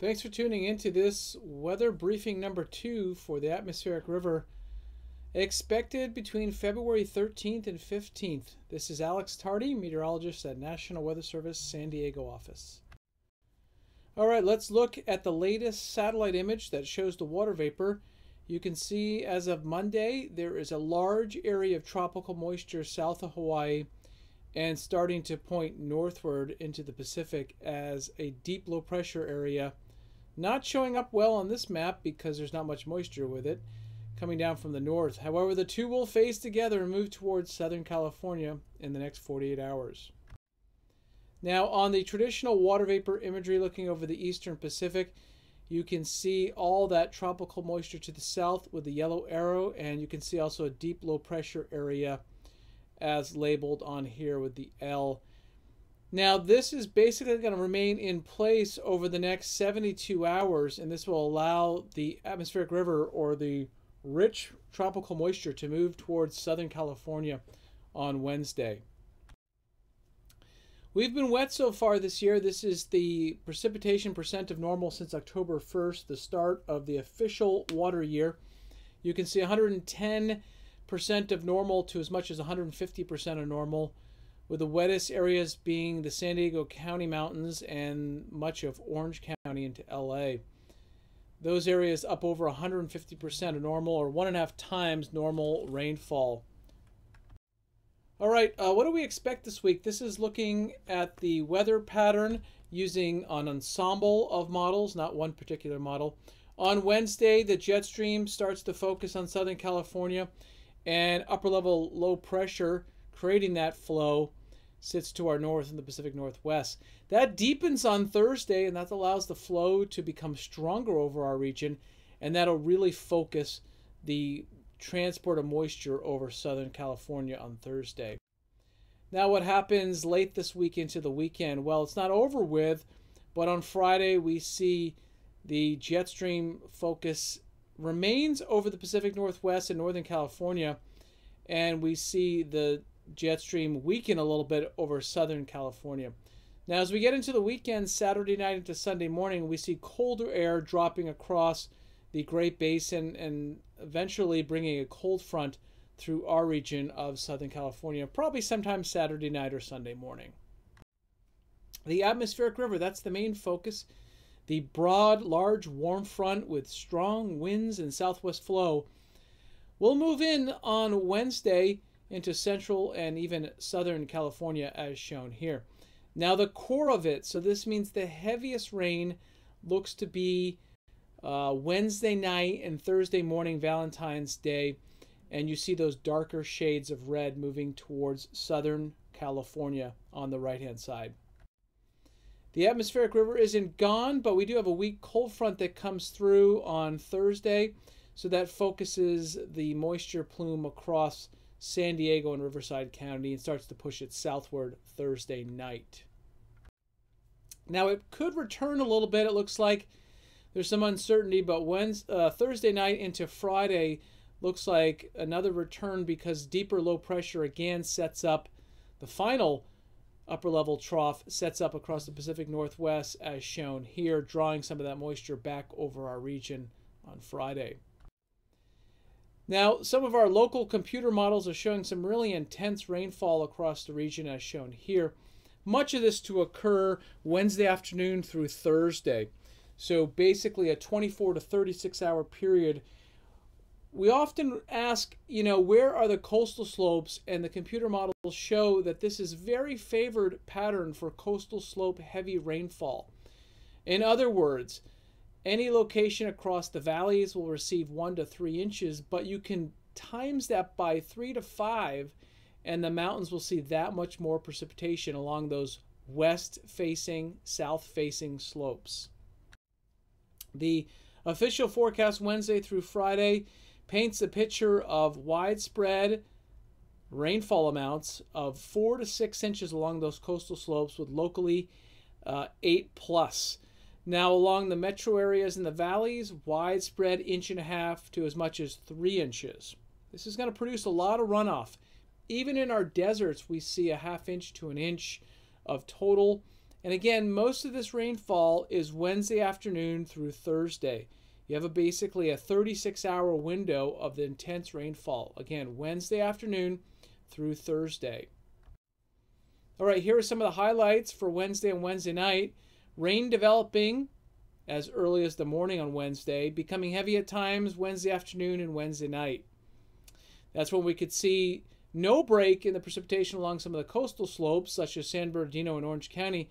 Thanks for tuning into this weather briefing number two for the atmospheric river. Expected between February 13th and 15th. This is Alex Tardy, meteorologist at National Weather Service San Diego office. All right, let's look at the latest satellite image that shows the water vapor. You can see as of Monday, there is a large area of tropical moisture south of Hawaii and starting to point northward into the Pacific as a deep low pressure area not showing up well on this map because there's not much moisture with it coming down from the north. However, the two will phase together and move towards Southern California in the next 48 hours. Now, on the traditional water vapor imagery looking over the eastern Pacific, you can see all that tropical moisture to the south with the yellow arrow, and you can see also a deep low pressure area as labeled on here with the L now, this is basically going to remain in place over the next 72 hours, and this will allow the atmospheric river or the rich tropical moisture to move towards Southern California on Wednesday. We've been wet so far this year. This is the precipitation percent of normal since October 1st, the start of the official water year. You can see 110% of normal to as much as 150% of normal with the wettest areas being the San Diego County mountains and much of Orange County into LA. Those areas up over 150% of normal or one and a half times normal rainfall. All right, uh, what do we expect this week? This is looking at the weather pattern using an ensemble of models, not one particular model. On Wednesday, the jet stream starts to focus on Southern California and upper level low pressure, creating that flow sits to our north in the Pacific Northwest. That deepens on Thursday, and that allows the flow to become stronger over our region, and that'll really focus the transport of moisture over Southern California on Thursday. Now, what happens late this week into the weekend? Well, it's not over with, but on Friday we see the jet stream focus remains over the Pacific Northwest and Northern California, and we see the jet stream weaken a little bit over Southern California. Now, as we get into the weekend, Saturday night into Sunday morning, we see colder air dropping across the Great Basin and eventually bringing a cold front through our region of Southern California, probably sometime Saturday night or Sunday morning. The atmospheric river, that's the main focus. The broad, large, warm front with strong winds and southwest flow will move in on Wednesday into central and even southern California as shown here. Now the core of it, so this means the heaviest rain looks to be uh, Wednesday night and Thursday morning, Valentine's Day, and you see those darker shades of red moving towards southern California on the right hand side. The atmospheric river isn't gone, but we do have a weak cold front that comes through on Thursday, so that focuses the moisture plume across San Diego and Riverside County and starts to push it southward Thursday night. Now it could return a little bit. It looks like there's some uncertainty, but Wednesday, uh, Thursday night into Friday looks like another return because deeper low pressure again sets up the final upper level trough sets up across the Pacific Northwest as shown here, drawing some of that moisture back over our region on Friday. Now, some of our local computer models are showing some really intense rainfall across the region as shown here. Much of this to occur Wednesday afternoon through Thursday. So basically a 24 to 36 hour period. We often ask, you know, where are the coastal slopes? And the computer models show that this is very favored pattern for coastal slope heavy rainfall. In other words, any location across the valleys will receive one to three inches, but you can times that by three to five, and the mountains will see that much more precipitation along those west facing, south facing slopes. The official forecast Wednesday through Friday paints a picture of widespread rainfall amounts of four to six inches along those coastal slopes with locally uh, eight plus. Now, along the metro areas and the valleys, widespread inch and a half to as much as three inches. This is going to produce a lot of runoff. Even in our deserts, we see a half inch to an inch of total. And again, most of this rainfall is Wednesday afternoon through Thursday. You have a basically a 36 hour window of the intense rainfall. Again, Wednesday afternoon through Thursday. All right, here are some of the highlights for Wednesday and Wednesday night. Rain developing as early as the morning on Wednesday, becoming heavy at times Wednesday afternoon and Wednesday night. That's when we could see no break in the precipitation along some of the coastal slopes, such as San Bernardino and Orange County,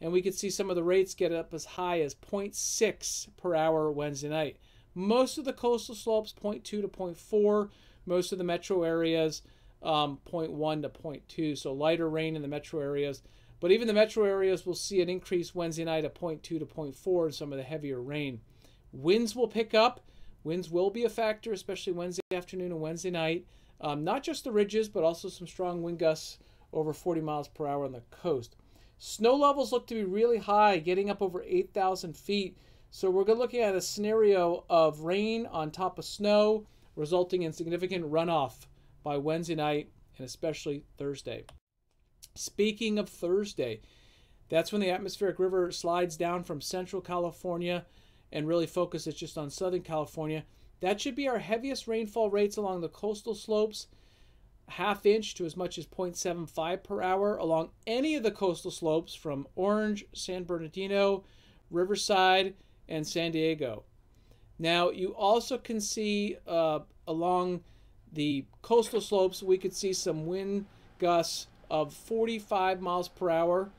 and we could see some of the rates get up as high as 0.6 per hour Wednesday night. Most of the coastal slopes 0.2 to 0.4, most of the metro areas um, 0.1 to 0.2, so lighter rain in the metro areas. But even the metro areas will see an increase Wednesday night of 0.2 to 0.4 in some of the heavier rain. Winds will pick up. Winds will be a factor, especially Wednesday afternoon and Wednesday night. Um, not just the ridges, but also some strong wind gusts over 40 miles per hour on the coast. Snow levels look to be really high, getting up over 8,000 feet. So we're looking at a scenario of rain on top of snow, resulting in significant runoff by Wednesday night and especially Thursday. Speaking of Thursday, that's when the atmospheric river slides down from central California and really focuses just on southern California. That should be our heaviest rainfall rates along the coastal slopes half inch to as much as 0.75 per hour along any of the coastal slopes from Orange, San Bernardino, Riverside, and San Diego. Now, you also can see uh, along the coastal slopes, we could see some wind gusts of 45 miles per hour.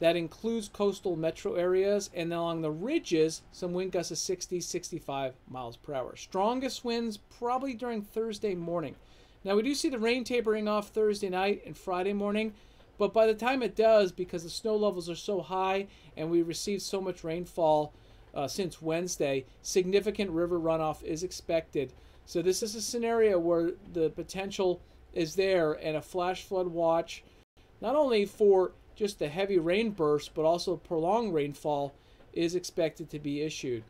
That includes coastal metro areas, and along the ridges, some wind gusts of 60, 65 miles per hour. Strongest winds probably during Thursday morning. Now, we do see the rain tapering off Thursday night and Friday morning, but by the time it does, because the snow levels are so high and we received so much rainfall uh, since Wednesday, significant river runoff is expected. So, this is a scenario where the potential is there and a flash flood watch, not only for just the heavy rain bursts, but also prolonged rainfall, is expected to be issued.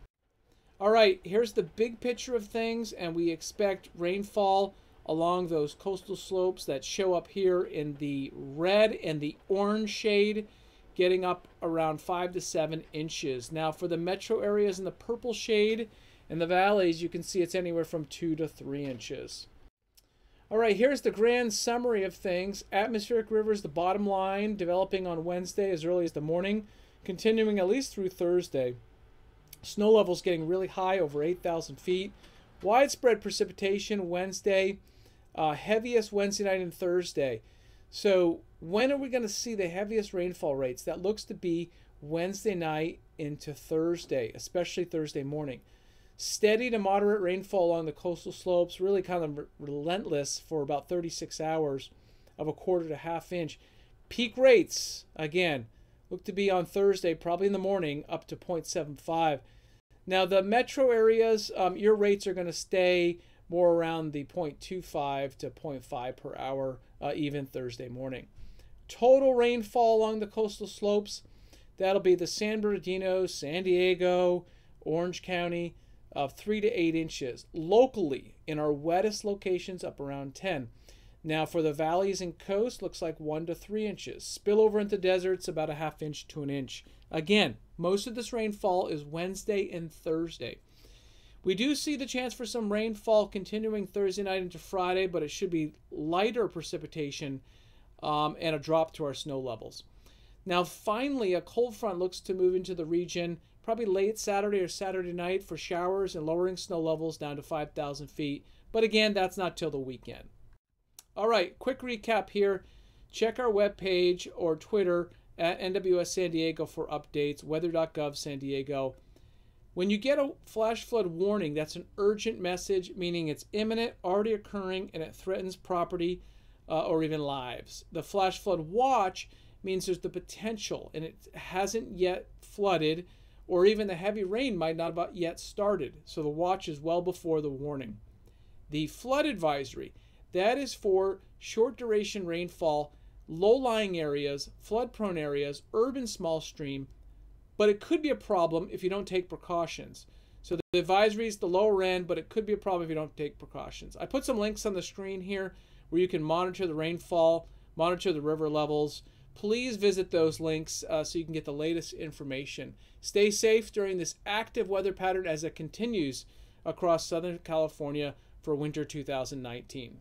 All right, here's the big picture of things, and we expect rainfall along those coastal slopes that show up here in the red and the orange shade, getting up around five to seven inches. Now, for the metro areas in the purple shade and the valleys, you can see it's anywhere from two to three inches. All right, here's the grand summary of things. Atmospheric rivers, the bottom line, developing on Wednesday as early as the morning, continuing at least through Thursday. Snow levels getting really high, over 8,000 feet. Widespread precipitation Wednesday uh, heaviest Wednesday night and Thursday. So when are we going to see the heaviest rainfall rates? That looks to be Wednesday night into Thursday, especially Thursday morning. Steady to moderate rainfall along the coastal slopes, really kind of relentless for about 36 hours of a quarter to half inch. Peak rates, again, look to be on Thursday, probably in the morning, up to 0.75. Now, the metro areas, um, your rates are going to stay more around the 0.25 to 0.5 per hour, uh, even Thursday morning. Total rainfall along the coastal slopes, that'll be the San Bernardino, San Diego, Orange County, of 3 to 8 inches. Locally, in our wettest locations, up around 10. Now, for the valleys and coast, looks like 1 to 3 inches. Spillover into deserts, about a half inch to an inch. Again, most of this rainfall is Wednesday and Thursday. We do see the chance for some rainfall continuing Thursday night into Friday, but it should be lighter precipitation um, and a drop to our snow levels. Now, finally, a cold front looks to move into the region probably late Saturday or Saturday night for showers and lowering snow levels down to 5,000 feet. But again, that's not till the weekend. All right, quick recap here. Check our webpage or Twitter at NWS San Diego for updates, weather.gov San Diego. When you get a flash flood warning, that's an urgent message, meaning it's imminent, already occurring, and it threatens property uh, or even lives. The flash flood watch means there's the potential and it hasn't yet flooded, or even the heavy rain might not have yet started. So the watch is well before the warning. The flood advisory, that is for short duration rainfall, low lying areas, flood prone areas, urban small stream, but it could be a problem if you don't take precautions. So the advisory is the lower end, but it could be a problem if you don't take precautions. I put some links on the screen here where you can monitor the rainfall, monitor the river levels, please visit those links uh, so you can get the latest information. Stay safe during this active weather pattern as it continues across Southern California for winter 2019.